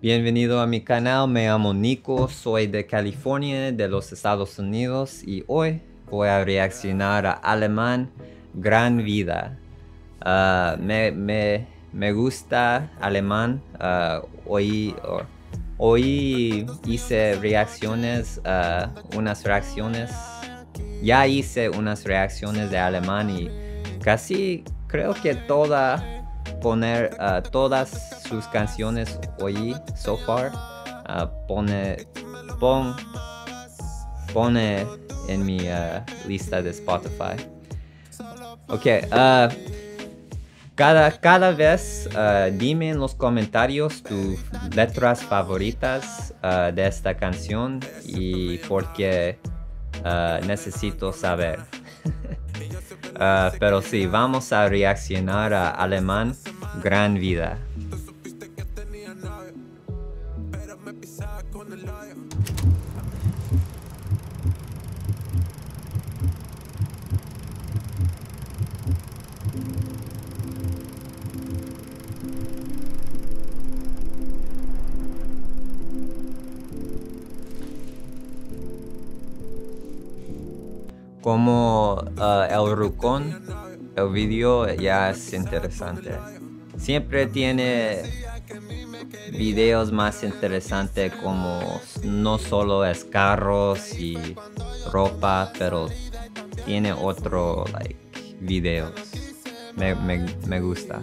Bienvenido a mi canal, me llamo Nico, soy de California, de los Estados Unidos y hoy voy a reaccionar a Alemán Gran Vida. Ah, me, me, me, gusta Alemán, uh, hoy, hoy hice reacciones, uh, unas reacciones, ya hice unas reacciones de Alemán y casi creo que toda poner uh, todas sus canciones hoy so far uh, pone pon, pone en mi uh, lista de Spotify. Ok cada, cada vez dime en los comentarios tus letras favoritas de esta canción y porque necesito saber Uh, pero sí, vamos a reaccionar a Alemán Gran Vida. Como uh, el Rucón, el video ya es interesante. Siempre tiene videos más interesantes como no solo es carros y ropa, pero tiene otro like videos. Me, me, me gusta.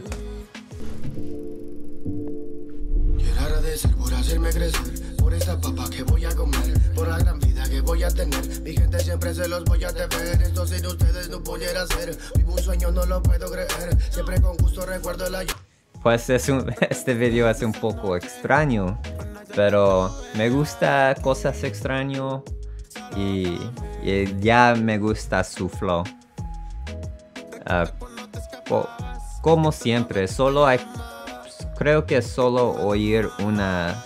por hacerme por esa papa que voy a comer, por la gran vida que voy a tener. Mi gente siempre se los voy a deber. Esto sin ustedes no pudiera ser. Vivo un sueño, no lo puedo creer. Siempre con gusto recuerdo la. Pues es un, este video es un poco extraño, pero me gusta cosas extraño y, y ya me gusta su flow. Uh, como siempre, solo hay creo que solo oír una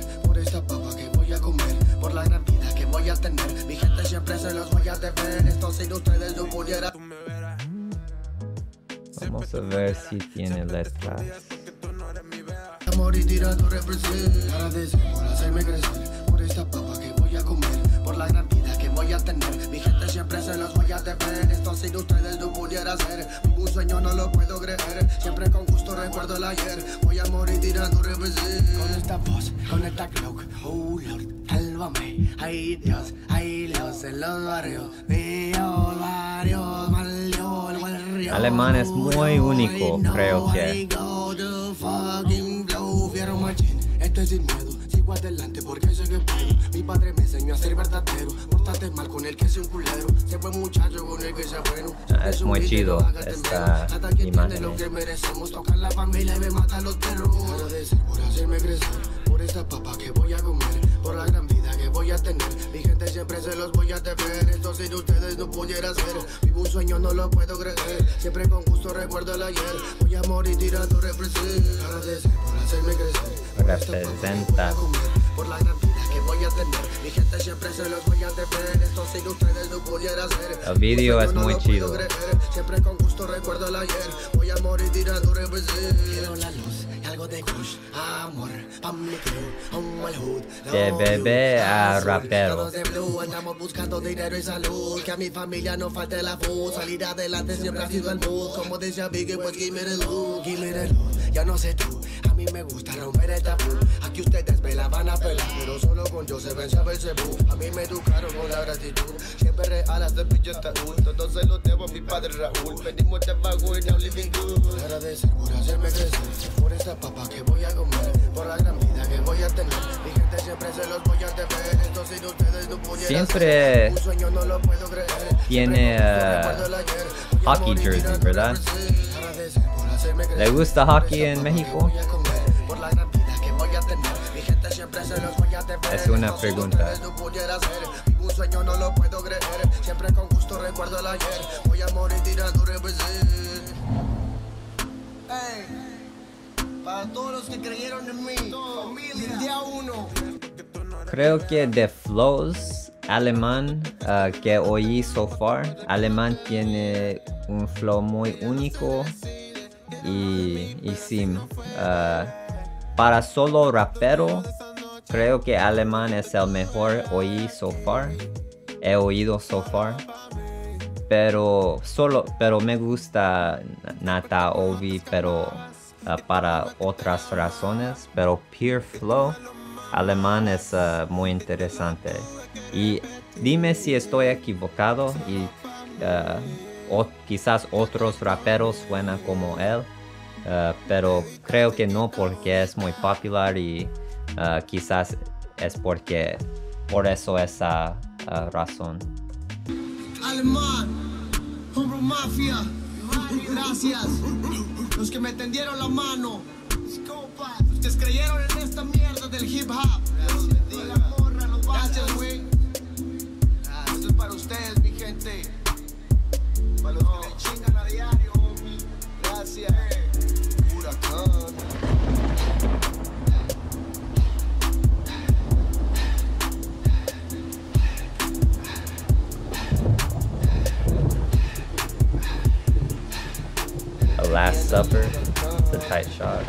esta papa que voy a comer por la gran vida que voy a tener mi gente siempre se los voy a deber esto sin ustedes no pudiera Vamos a ver si tiene letras. Amor y tirando represent. Agradecer por hacerme crecer. Por esta papa que voy a comer. Por la gran vida que voy a tener. Mi gente siempre se los a deber. Esto sin ustedes no pudiera ser. Un sueño no lo puedo creer. Siempre con gusto recuerdo el ayer. Voy a morir tirando represent. Con esta voz, con esta cloak. Oh Lord, sálvame. Ay Dios, ay Dios en los barrios. Míos barrios, mal Alemán es muy único, creo que. Estoy sin miedo, sigo adelante porque sé que puedo. Mi padre me enseñó a ser verdadero. Portate mal con el que es un culero. Se fue muchacho con el que sea bueno. Ah, es muy chido esta imagen. lo que merecemos. Tocar la familia y me mata los perros. Agradecer por hacerme crecer. Por esta papa que voy a comer. Por la gran vida que voy a tener. Mi gente siempre se los voy a deber. Esto sin ustedes no pudiera ser. Vivo un sueño, no lo puedo creer. Siempre con gusto recuerdo el ayer. Voy a morir tirando represent. Agradecer por hacerme crecer representa. Por la gran vida que voy a tener, mi gente siempre se los voy a deber. Esto sin ustedes no pudiera ser. El video es muy chido. Siempre con gusto recuerdo el ayer. Voy a morir tirando represent. Quiero la luz y algo de kush, amor, pa' mi crew, un mal hood. De bebé a rapero. Buscando dinero y salud. Que a mi familia no falte la voz. Salir adelante siempre ha sido el mood. Como decía Biggie, pues give me the loot. Give me the. Ya no sé tú mí me gusta romper el tabú. Aquí ustedes me la van a pelar, pero solo con yo se A mí me educaron con la gratitud. Siempre real hasta pillo estaúd. Todo se lo debo a mi padre Raúl. Venimos de vago y now living good. Agradecer por hacerme crecer. Por esa papa que voy a comer. Por la gran vida que voy a tener. Mi gente siempre se los voy a. Esto sin ustedes no pudiera Siempre Un sueño no lo puedo creer. tiene uh, hockey jersey, ¿verdad? ¿Le gusta hockey en México? Mi gente siempre se los voy a deber. Es una pregunta. Un sueño no lo puedo creer. Siempre con gusto recuerdo el ayer. Voy a morir tirando Hey, para todos los que creyeron en mí, familia, día uno. Creo que The Flows alemán uh, que oí so far, alemán tiene un flow muy único y, y sí, uh, para solo rapero, creo que alemán es el mejor oí so far, he oído so far. Pero solo, pero me gusta Nata Ovi, pero uh, para otras razones. Pero Pure Flow alemán es uh, muy interesante. Y dime si estoy equivocado y uh, quizás otros raperos suenan como él, uh, pero creo que no porque es muy popular y quizás es porque por eso esa razón. Alemán, Mafia, gracias. Los que me tendieron la mano. Tight shot.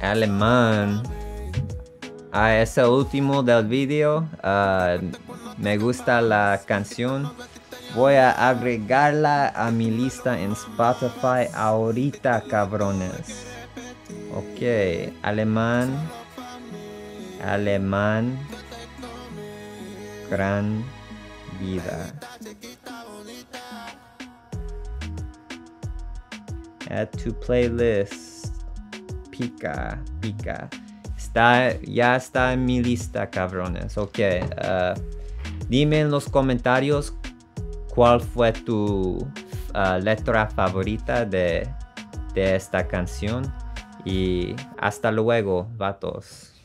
alemán. A ese último del video, ah, me gusta la canción. Voy a agregarla a mi lista en Spotify ahorita, cabrones. Ok, alemán. Alemán. Gran vida. Add to playlist pica, pica. Está, ya está en mi lista, cabrones. Ok. Uh, dime en los comentarios cuál fue tu uh, letra favorita de, de esta canción. Y hasta luego, vatos.